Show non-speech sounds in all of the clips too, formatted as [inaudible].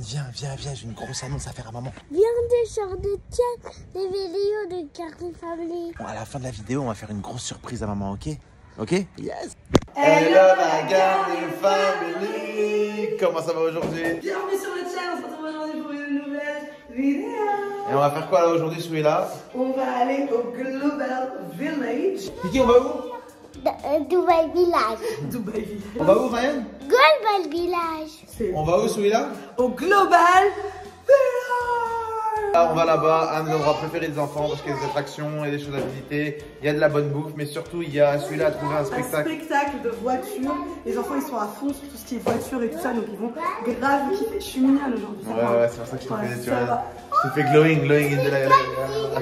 Viens, viens, viens, j'ai une grosse annonce à faire à maman. Viens de genre de tiens des vidéos de Carrie Family. Bon, à la fin de la vidéo, on va faire une grosse surprise à maman, ok? Ok? Yes Hello ma Garden Family Comment ça va aujourd'hui? Bienvenue sur le channel, on se retrouve aujourd'hui pour une nouvelle vidéo. Et on va faire quoi là aujourd'hui celui-là On va aller au Global Village. Kiki, on va où? D- euh, Dubai Village. Dubai Village. On va où Ryan Global Village. On va où celui-là au Global Village. Là, on va là-bas, un de nos endroits préférés des enfants parce qu'il y a des attractions et des choses à visiter. Il y a de la bonne bouffe, mais surtout il y a celui-là à trouver un Un spectacle. spectacle de voitures. Les enfants ils sont à fond sur tout ce qui est voiture et tout ça, donc ils vont grave kiffer. Je suis mignonne aujourd'hui. Ouais, ouais, c'est pour ça que je te fais, tu vois. Je te fais glowing, glowing in the light. A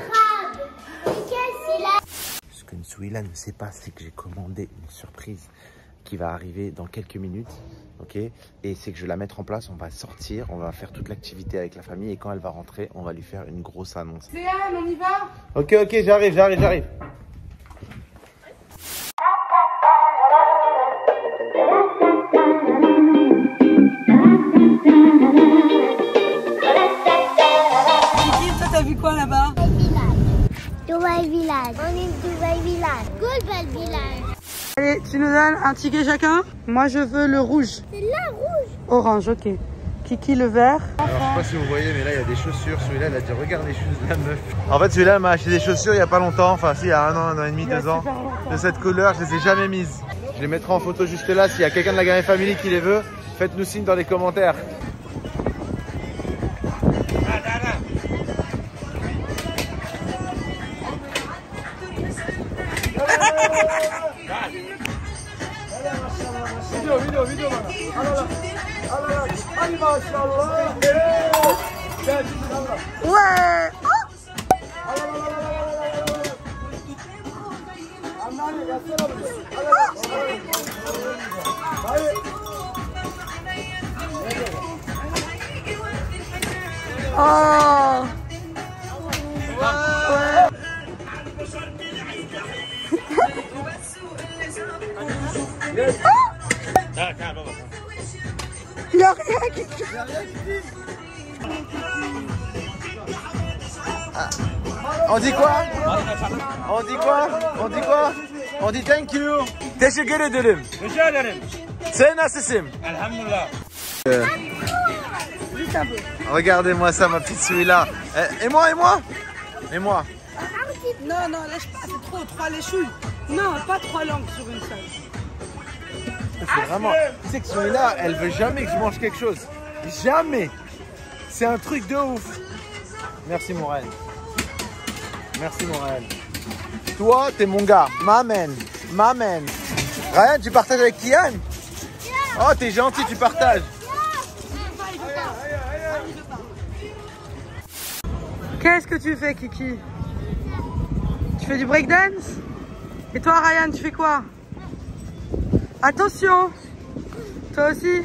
Ce que Nsouila ne sait pas, c'est que j'ai commandé une surprise qui va arriver dans quelques minutes. Ok? Et c'est que je vais la mettre en place, on va sortir, on va faire toute l'activité avec la famille et quand elle va rentrer, on va lui faire une grosse annonce. Cléane, on y va? Ok, ok, j'arrive, j'arrive, j'arrive. T'as vu quoi là-bas? Dubai Village. On est Dubai Village. Global Village. Allez, tu nous donnes un ticket chacun Moi je veux le rouge. C'est là rouge. Orange, ok. Kiki le vert. Alors, je sais pas si vous voyez, mais là, il y a des chaussures. Celui-là, il a dit, regarde les choses de la meuf. En fait, celui-là, elle m'a acheté des chaussures il y a pas longtemps. Enfin, si, il y a un an, un an et demi, deux ans. De cette couleur, je les ai jamais mises. Je les mettrai en photo juste là. S'il y a quelqu'un de la Garée Family qui les veut, faites-nous signe dans les commentaires. Oh On dit quoi? On dit quoi? On dit quoi? On dit thank you. Teşekkür ederim. Rica ederim. Sen nasılsın Elhamdülillah. Regardez-moi ça, ma petite celui-là. Et moi, et moi? Et moi? Non, non, lâche pas, c'est trop, trois léchouilles. Non, pas trois langues sur une seule. C'est vraiment. Tu sais que celui-là, elle veut jamais que je mange quelque chose. Jamais. C'est un truc de ouf. Merci Morel. Merci Morel. Toi, t'es mon gars. M'amène. M'amène. Ryan, tu partages avec Kian Oh, t'es gentil, tu partages. Qu'est-ce que tu fais, Kiki Tu fais du breakdance Et toi, Ryan, tu fais quoi Attention Toi aussi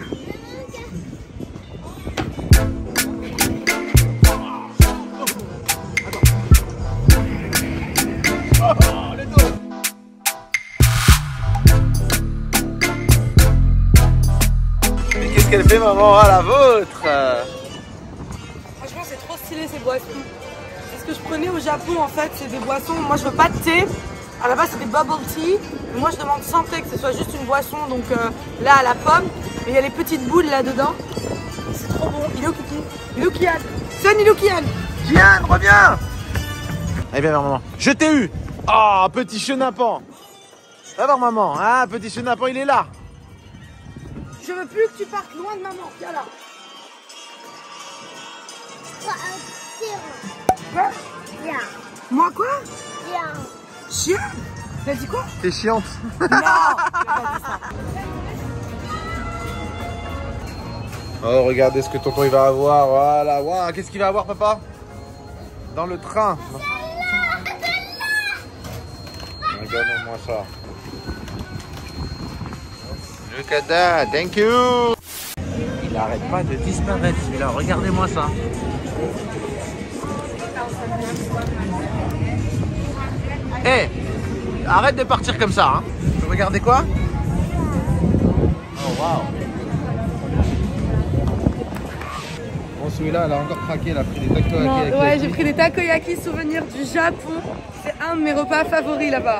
Mais qu'est-ce qu'elle fait, maman? À la vôtre Franchement, c'est trop stylé ces boissons. Que je prenais au Japon en fait, c'est des boissons. Moi, je veux pas de thé. À la base, c'est des bubble tea. Mais moi, je demande sans thé, que ce soit juste une boisson. Donc euh, là, à la pomme. Et il y a les petites boules là-dedans. C'est trop bon. Il est où, Kiki Il est où, Kian Son, il est où, Kian Kian, reviens Allez, viens vers maman. Je t'ai eu Oh, petit chenapan Va voir maman, hein, petit chenapan, il est là Je veux plus que tu partes loin de maman. Viens là. Viens. Moi, quoi Viens. Chien T'as dit quoi T'es chiante Non. Oh, regardez ce que tonton il va avoir. Voilà. Qu'est-ce qu'il va avoir, papa Dans le train. Regardez-moi ça. Look at that. Thank you. Il n'arrête pas de disparaître celui-là, regardez-moi ça. Hé, arrête de partir comme ça. Hein. Regardez quoi Oh, waouh. Bon, celui-là, elle a encore craqué, elle a pris des takoyaki ouais, les j'ai pris des takoyaki souvenirs du Japon. C'est un de mes repas favoris là-bas.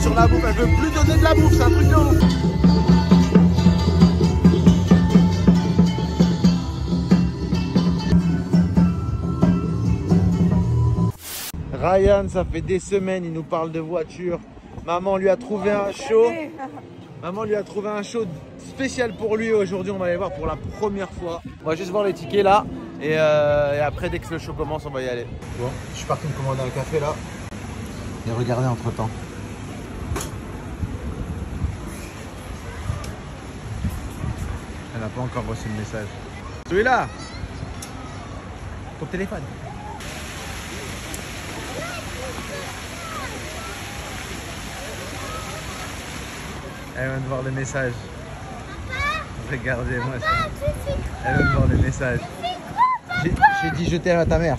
Sur la bouffe. Elle veut plus donner de la bouffe, c'est un truc de ouf. Ryan, ça fait des semaines, il nous parle de voiture. Maman lui a trouvé un show. Maman lui a trouvé un show spécial pour lui aujourd'hui. On va aller voir pour la première fois. On va juste voir les tickets là. Et, euh, et après, dès que le show commence, on va y aller. Bon, je suis parti me commander un café là. Regardez entre temps. Elle n'a pas encore reçu le message. Celui-là Ton téléphone. Elle vient de voir le message. Regardez moi ça. Elle vient de voir le message. J'ai dit je t'aime à ta mère.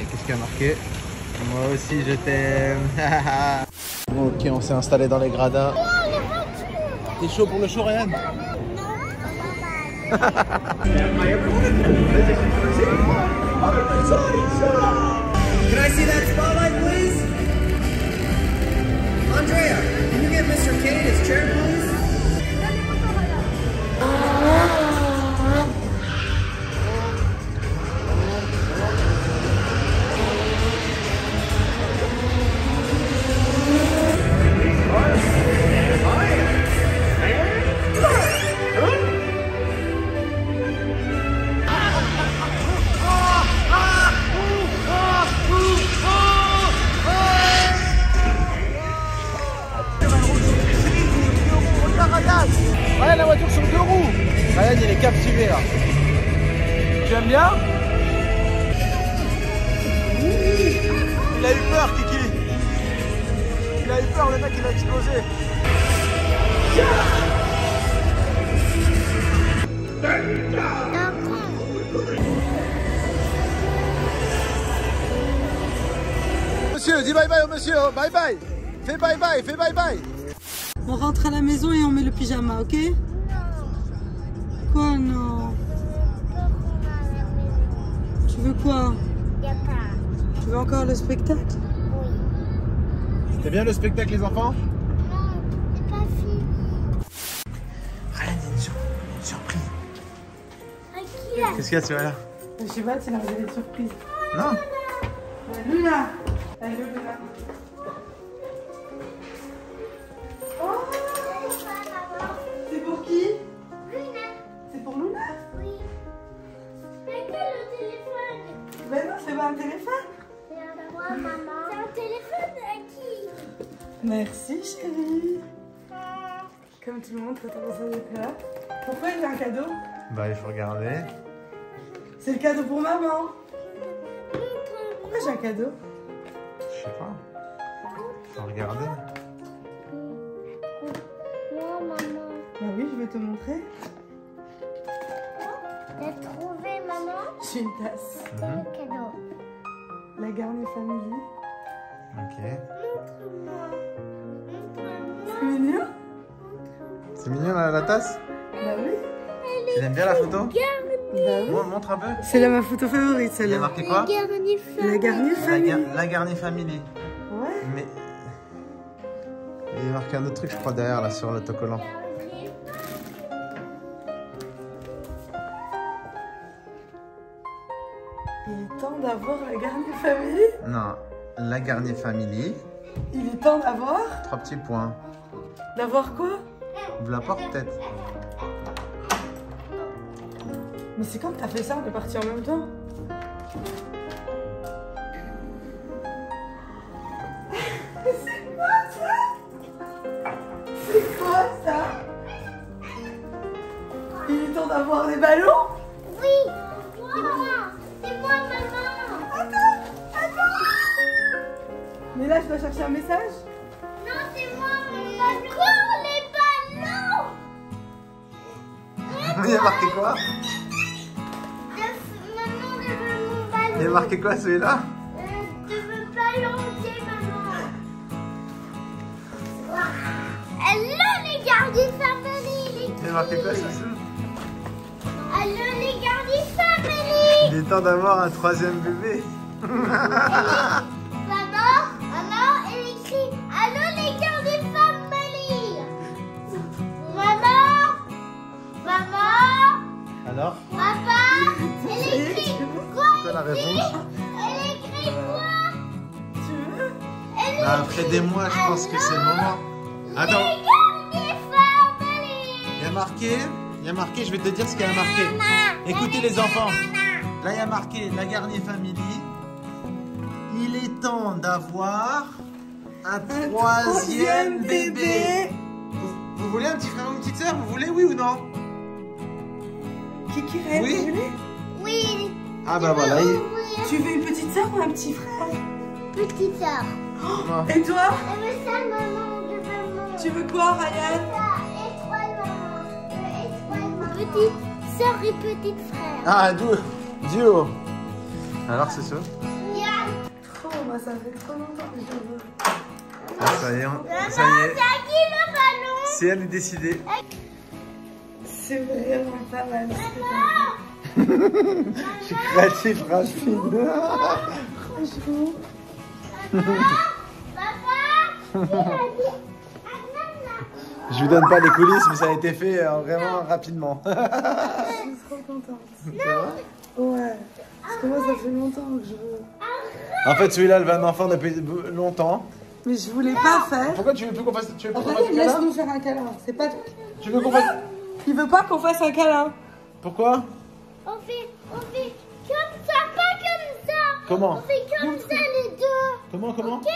Et qu'est-ce qu'il y a marqué? Moi aussi je t'aime. Bon, [laughs] ok, on s'est installé dans les gradins. T'es chaud pour le show, Ryan [laughs] Tu aimes bien Il a eu peur, Kiki. Il a eu peur, le mec, il a explosé. Monsieur, dis bye bye au monsieur, bye bye. Fais bye bye, fais bye bye. On rentre à la maison et on met le pyjama, ok? Quoi, non? Veux quoi Y a pas. Tu veux encore le spectacle C'était bien le spectacle, les enfants? Non, c'est pas fini. Ryan, il y a une, sur- une surprise. Qu'est-ce qu'il y a, tu vois là Je sais pas, c'est la réserve surprise. Non Luna Luna Merci chérie Comme tu montres quand on est là. Pourquoi il y a un cadeau Bah, il faut regarder. C'est le cadeau pour maman Pourquoi j'ai un cadeau Je sais pas. Faut regarder. Moi, maman. Bah oui, je vais te montrer. T'as trouvé, maman J'ai une tasse. C'est le cadeau. La Garnier Family. Ok. Montre-moi. Montre-moi. C'est mignon C'est mignon la, la tasse Bah oui. Tu aimes bien la photo Bah oui. Montre un peu. C'est là ma photo favorite, Il y a celle-là. marqué quoi La Garnier la, Family. la Garnier Family. Ouais. Mais. Il y a marqué un autre truc, je crois, derrière, là, sur l'autocollant. Il est temps d'avoir la Garnier Family. Non. La Garnier Family. Il est temps d'avoir. Trois petits points. D'avoir quoi Ouvre la porte, peut-être. Mais c'est quand t'as fait ça On est parti en même temps C'est quoi ça C'est quoi ça Il est temps d'avoir des ballons Oui, Mais Mais là, je dois chercher un message. Non, c'est moi, mon ballon. Cours les ballons. [laughs] Il y a marqué quoi Je- Maman, je veux mon ballon. Il y a marqué quoi celui-là Euh, Je veux ballon entier, maman. Allô, les gardiens family. Il y a marqué quoi Soussou Allô, les gardiens family. Il est temps d'avoir un troisième bébé. [laughs] Alors papa, elle écrit quoi C'est quoi la réponse Elle écrit quoi Tu veux Elle Bah, Après des mois, je pense que c'est le moment. Attends, il y a marqué, il y a marqué, je vais te dire ce qu'il y a marqué. Écoutez les enfants. Là, il y a marqué la Garnier Family. Il est temps d'avoir un troisième bébé. Vous, vous voulez un petit frère ou une petite sœur? Vous voulez, oui ou non? Oui. tu voulais Oui. Ah bah voilà. il- Tu veux une petite soeur ou un petit frère petite sœur. non. Et toi Elle veut ça, maman, je veux maman. Tu veux quoi, Ryan maman. Étoile, maman. Petite sœur et petit frère. Ah, duo. Duo. Alors, c'est ça moi ça fait trop longtemps que je veux. Ah, Ça y est, on- ça y est. C'est à qui le ballon C'est elle est décidée. C'est vraiment pas mal. ce que [laughs] suis créatif, rapide. Franchement. Je vous donne pas les coulisses, mais ça a été fait euh, vraiment rapidement. Je suis trop contente. Ouais. Parce que moi ça fait longtemps que je veux. En fait, celui-là, elle veut un enfant depuis longtemps. Mais je voulais pas faire. Pourquoi tu veux plus qu'on fasse, tu veux pas qu'on fasse Ryan, un câlin laisse-nous faire un câlin. C'est pas. Tu veux qu'on fasse Il veut pas qu'on fasse un câlin. Pourquoi On fait, on fait comme ça, pas comme ça. Comment On fait comme ça les deux. Comment comment Ok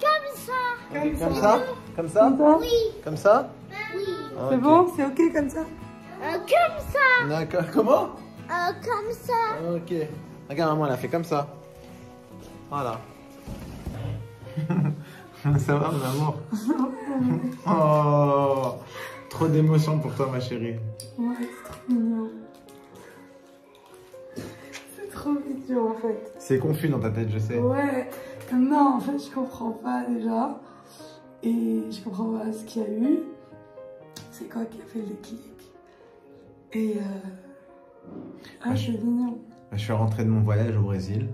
Comme ça. Comme ça Comme ça Oui. Comme ça Oui. C'est Ok. bon C'est ok comme ça Euh, comme ça. D'accord. Comment Euh, comme ça. Ok. Regarde, maman, elle a fait comme ça. Voilà. [laughs] ça va, mon amour [laughs] Oh Trop d'émotions pour toi, ma chérie. Ouais, c'est trop mignon. C'est trop mignon en fait. C'est confus dans ta tête, je sais. Ouais. Non, en fait, je comprends pas déjà. Et je comprends pas ce qu'il y a eu. C'est quoi qui a fait le déclic Et euh... Ah, c'est mignon. Je suis rentré de mon voyage au Brésil.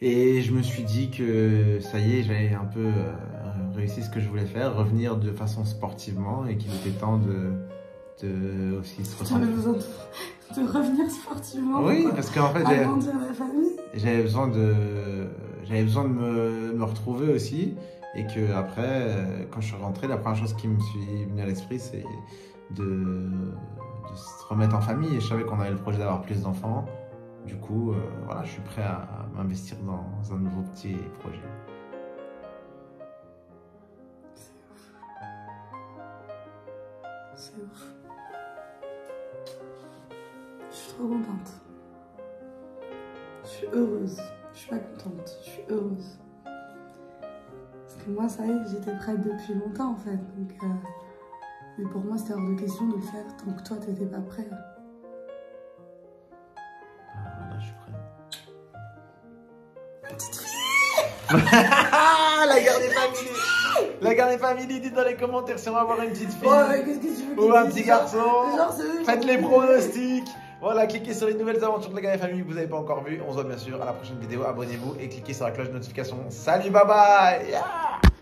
Et je me suis dit que ça y est, j'avais un peu euh, réussi ce que je voulais faire, revenir de façon sportivement et qu'il était temps de, de aussi se J'avais recentrer. besoin de, de revenir sportivement. Oui, quoi. parce qu'en fait, j'avais- j'avais besoin de, j'avais besoin de me, me retrouver aussi. Et que après, euh, quand je suis rentré, la première chose qui me suis venue à l'esprit, c'est de, de se remettre en famille. Et je savais qu'on avait le projet d'avoir plus d'enfants. Du coup, euh, voilà, je suis prêt à, m'investir dans un nouveau petit projet. C'est ouf. Je suis trop contente. Je suis heureuse. Je suis pas contente. Je suis heureuse. Parce que moi, ça y est, j'étais prête depuis longtemps en fait. Donc, euh, mais pour moi, c'était hors de question de le faire tant que toi, t'étais pas prêt. [laughs] la garde des familles La garde des familles, dites dans les commentaires si on va avoir une petite fille qu'est-ce que tu veux ou un petit garçon. Genre, Faites les pronostics. Voilà, cliquez sur les nouvelles aventures de la garde des familles que vous n'avez pas encore vues. On se voit bien sûr à la prochaine vidéo. Abonnez-vous et cliquez sur la cloche de notification. Salut, bye bye Yeah